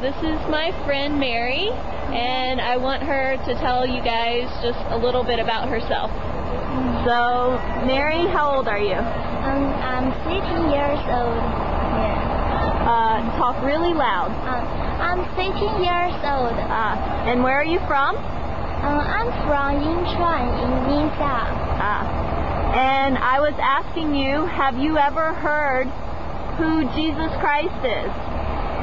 this is my friend Mary, and I want her to tell you guys just a little bit about herself. So, Mary, how old are you? Um, I'm 16 years old. Yeah. Uh, talk really loud. Um, I'm 16 years old. Uh, and where are you from? Uh, I'm from Yinchuan in Ningxia. Ah. And I was asking you, have you ever heard who Jesus Christ is?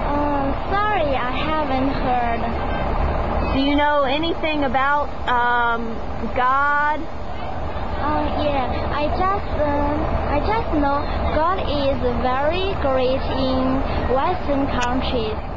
Oh, sorry, I haven't heard. Do you know anything about um, God? Um, yeah, I just um, I just know God is very great in Western countries.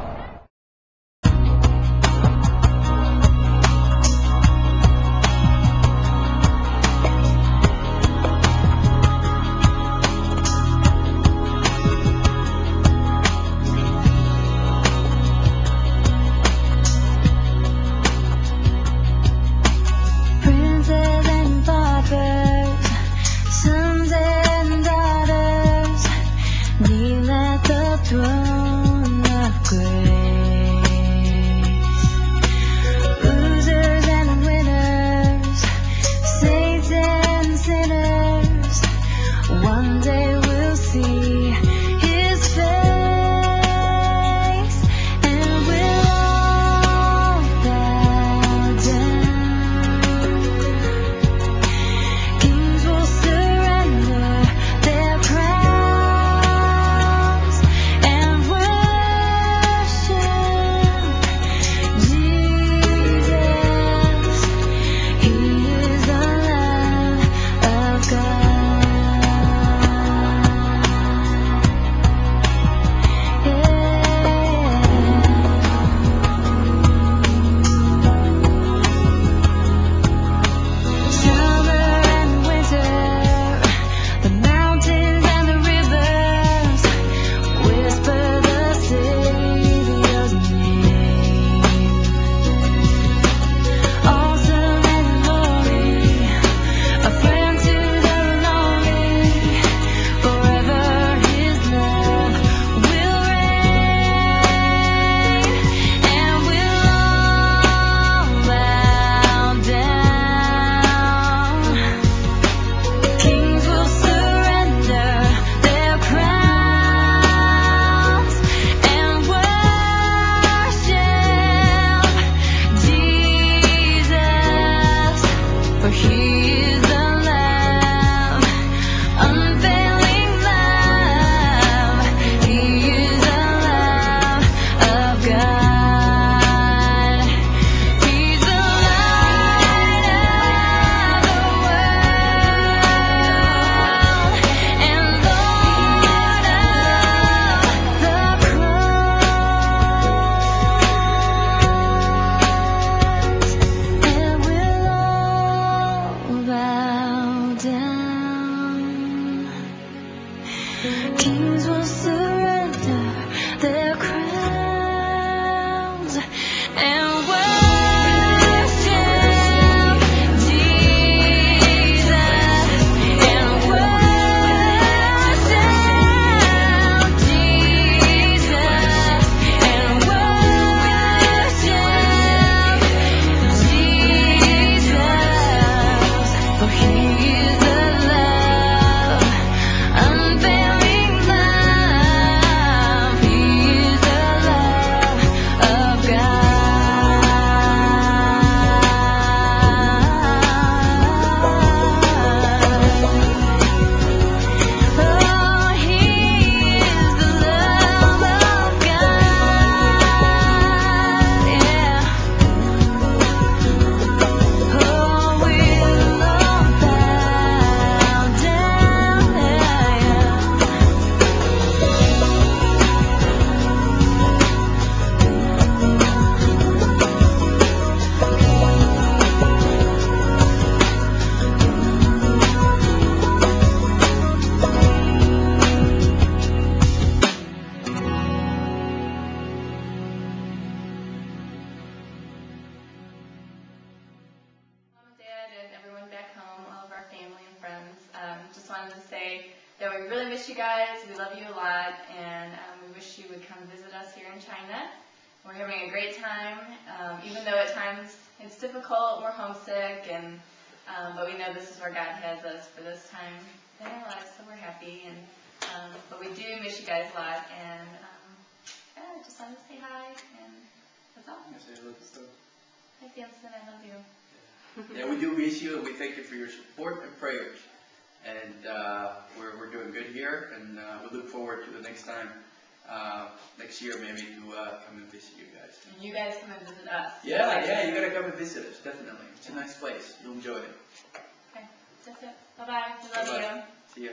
that we really miss you guys. We love you a lot, and um, we wish you would come visit us here in China. We're having a great time, um, even though at times it's difficult, we're homesick, and um, but we know this is where God has us for this time in our lives, so we're happy. And um, but we do miss you guys a lot, and um, yeah, just wanted to say hi, and that's all. I love you. Hi, Samson, I love you. Yeah, we do miss you, and we thank you for your support and prayers. And uh, we're, we're doing good here, and uh, we look forward to the next time, uh, next year maybe, to uh, come and visit you guys. And you guys come and visit us. Yeah, yeah, you gotta come and visit us, definitely. It's a nice place. You'll enjoy it. Okay, that's it. Bye-bye, we love Bye-bye. you. See ya.